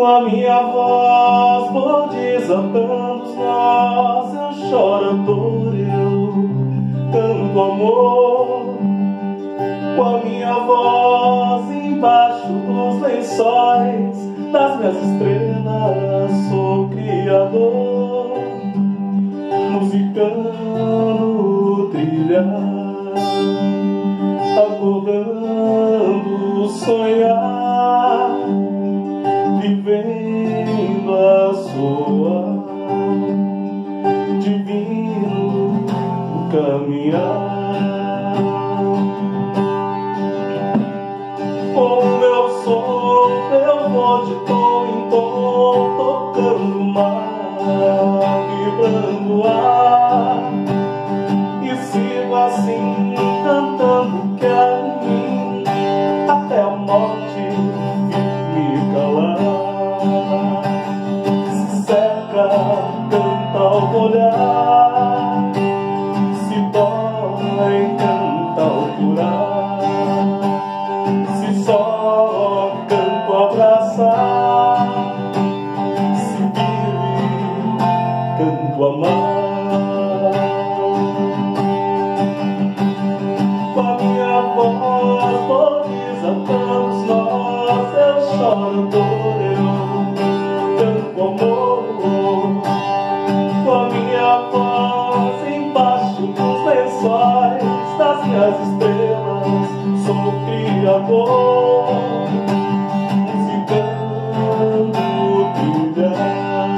Com a minha voz vou desatando os nós, eu choro dor, eu canto amor. Com a minha voz embaixo dos lençóis das minhas estrelas sou criador, musicando trilhar, acordando sonhar tocando mar, vibrando ar, e sigo assim minhas estrelas, sou criador, musicando brilhar,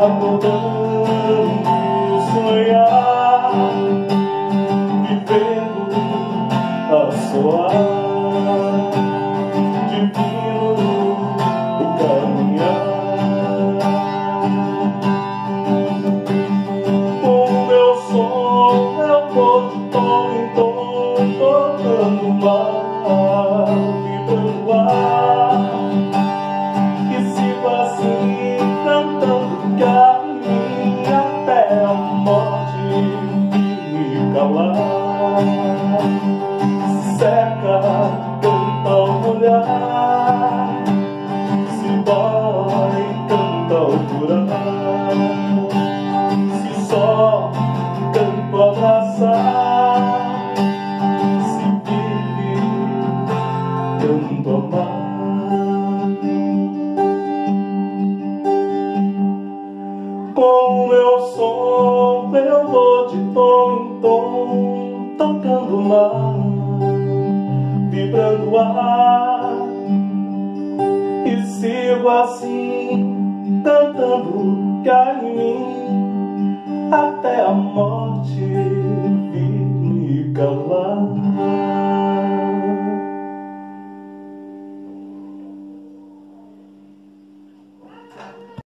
acordando sonhar, vivendo a soar, divino o caminhar. Com meu som eu vou de morte me calar. Se seca, tom tocando mar, vibrando ar, e sigo assim, cantando cá em mim até a morte.